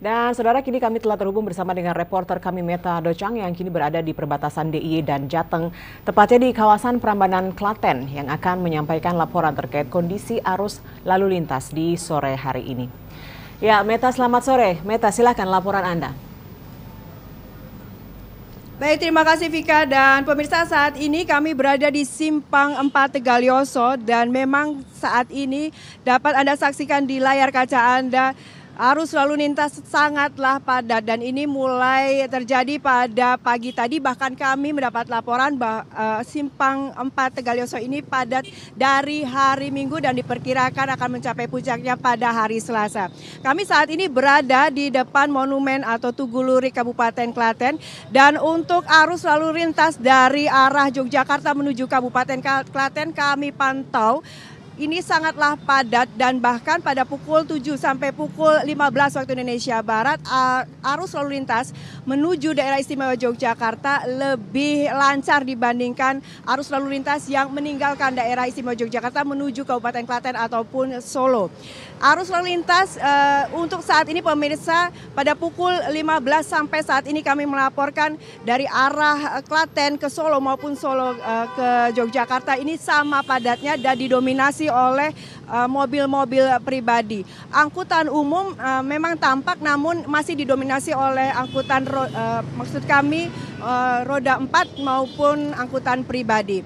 Dan saudara kini kami telah terhubung bersama dengan reporter kami Meta Docang yang kini berada di perbatasan DIY dan Jateng, tepatnya di kawasan Prambanan Klaten yang akan menyampaikan laporan terkait kondisi arus lalu lintas di sore hari ini. Ya, Meta selamat sore. Meta silakan laporan Anda. Baik, terima kasih Vika dan pemirsa saat ini kami berada di Simpang 4 Tegalioso dan memang saat ini dapat Anda saksikan di layar kaca Anda Arus lalu lintas sangatlah padat dan ini mulai terjadi pada pagi tadi bahkan kami mendapat laporan bahwa uh, simpang 4 Tegalioso ini padat dari hari Minggu dan diperkirakan akan mencapai puncaknya pada hari Selasa. Kami saat ini berada di depan monumen atau Tugu Lurik Kabupaten Klaten dan untuk arus lalu lintas dari arah Yogyakarta menuju Kabupaten Klaten kami pantau ini sangatlah padat dan bahkan pada pukul 7 sampai pukul 15 waktu Indonesia Barat arus lalu lintas menuju daerah istimewa Yogyakarta lebih lancar dibandingkan arus lalu lintas yang meninggalkan daerah istimewa Yogyakarta menuju Kabupaten Klaten ataupun Solo. Arus lalu lintas uh, untuk saat ini pemirsa pada pukul 15 sampai saat ini kami melaporkan dari arah Klaten ke Solo maupun Solo uh, ke Yogyakarta ini sama padatnya dan didominasi oleh eh, mobil-mobil uh, pribadi. Angkutan umum uh, memang tampak namun masih didominasi oleh angkutan uh, maksud kami uh, roda 4 maupun angkutan pribadi.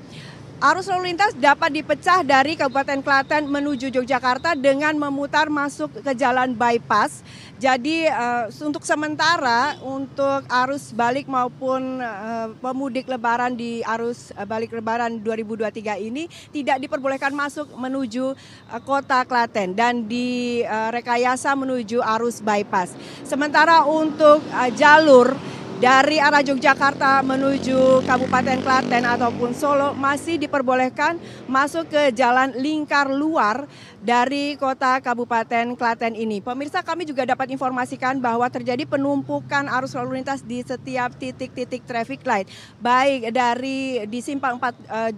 Arus lalu lintas dapat dipecah dari Kabupaten Klaten menuju Yogyakarta dengan memutar masuk ke jalan bypass. Jadi uh, untuk sementara untuk arus balik maupun uh, pemudik lebaran di arus uh, balik lebaran 2023 ini tidak diperbolehkan masuk menuju uh, kota Klaten dan di uh, rekayasa menuju arus bypass. Sementara untuk uh, jalur dari arah Yogyakarta menuju Kabupaten Klaten ataupun Solo masih diperbolehkan masuk ke jalan lingkar luar dari kota Kabupaten Klaten ini. Pemirsa kami juga dapat informasikan bahwa terjadi penumpukan arus lalu lintas di setiap titik-titik traffic light, baik dari di simpang 4 uh,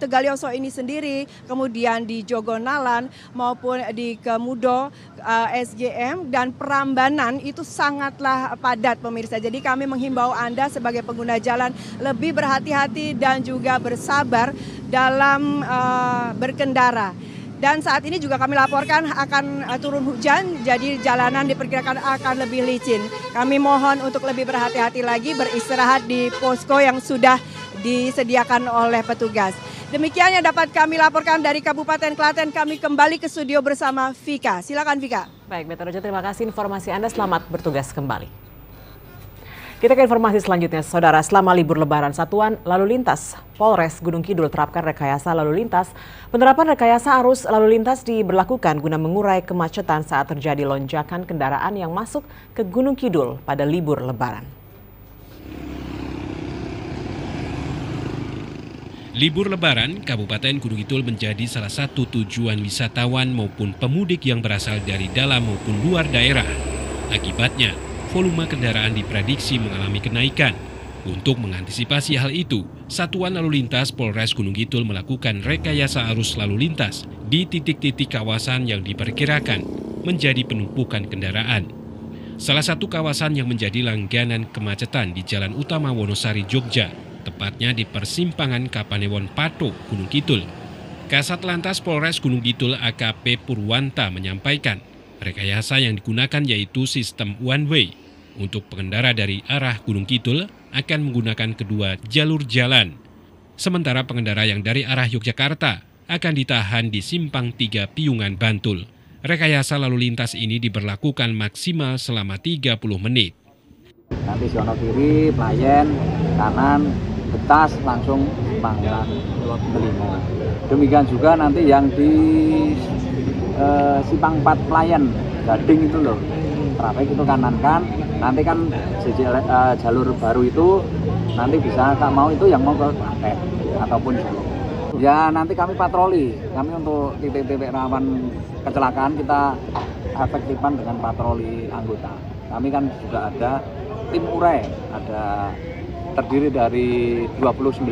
Tegalioso ini sendiri, kemudian di Jogonalan maupun di Kemudo, uh, eh, SGM dan Prambanan itu sangatlah padat pemirsa. Jadi kami menghimbau Anda sebagai pengguna jalan lebih berhati-hati dan juga bersabar dalam uh, berkendara. Dan saat ini juga kami laporkan akan uh, turun hujan, jadi jalanan diperkirakan akan lebih licin. Kami mohon untuk lebih berhati-hati lagi beristirahat di posko yang sudah disediakan oleh petugas. Demikian yang dapat kami laporkan dari Kabupaten Klaten. Kami kembali ke studio bersama Vika. Silakan Vika. Baik, Beto Rojo, terima kasih informasi Anda. Selamat bertugas kembali. Kita ke informasi selanjutnya, Saudara. Selama libur lebaran satuan lalu lintas, Polres Gunung Kidul terapkan rekayasa lalu lintas. Penerapan rekayasa arus lalu lintas diberlakukan guna mengurai kemacetan saat terjadi lonjakan kendaraan yang masuk ke Gunung Kidul pada libur lebaran. Libur Lebaran, Kabupaten Gunung Kidul menjadi salah satu tujuan wisatawan maupun pemudik yang berasal dari dalam maupun luar daerah. Akibatnya, volume kendaraan diprediksi mengalami kenaikan. Untuk mengantisipasi hal itu, Satuan Lalu Lintas Polres Gunung Kidul melakukan rekayasa arus lalu lintas di titik-titik kawasan yang diperkirakan menjadi penumpukan kendaraan. Salah satu kawasan yang menjadi langganan kemacetan di Jalan Utama Wonosari, Jogja, tepatnya di persimpangan Kapanewon Pato, Gunung Kidul. Kasat Lantas Polres Gunung Kidul AKP Purwanta menyampaikan, rekayasa yang digunakan yaitu sistem one way. Untuk pengendara dari arah Gunung Kidul akan menggunakan kedua jalur jalan. Sementara pengendara yang dari arah Yogyakarta akan ditahan di Simpang 3 Piungan Bantul. Rekayasa lalu lintas ini diberlakukan maksimal selama 30 menit. Nanti sono kiri, Playen, kanan, betas langsung panggilan kelima. Demikian juga nanti yang di eh, Sipang 4 Pelayan Gading itu loh. Trafik itu kanan kan nanti kan uh, jalur baru itu nanti bisa tak mau itu yang mau ke Klaten ataupun Solo. Ya nanti kami patroli kami untuk titik-titik rawan kecelakaan kita efektifkan dengan patroli anggota. Kami kan juga ada tim urai ada terdiri dari 29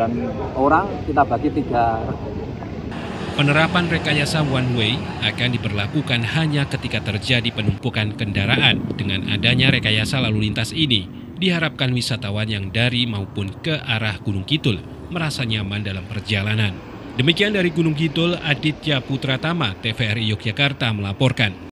orang, kita bagi tiga Penerapan rekayasa one way akan diberlakukan hanya ketika terjadi penumpukan kendaraan. Dengan adanya rekayasa lalu lintas ini, diharapkan wisatawan yang dari maupun ke arah Gunung Kidul merasa nyaman dalam perjalanan. Demikian dari Gunung Kidul, Aditya Putra Tama, TVRI Yogyakarta melaporkan.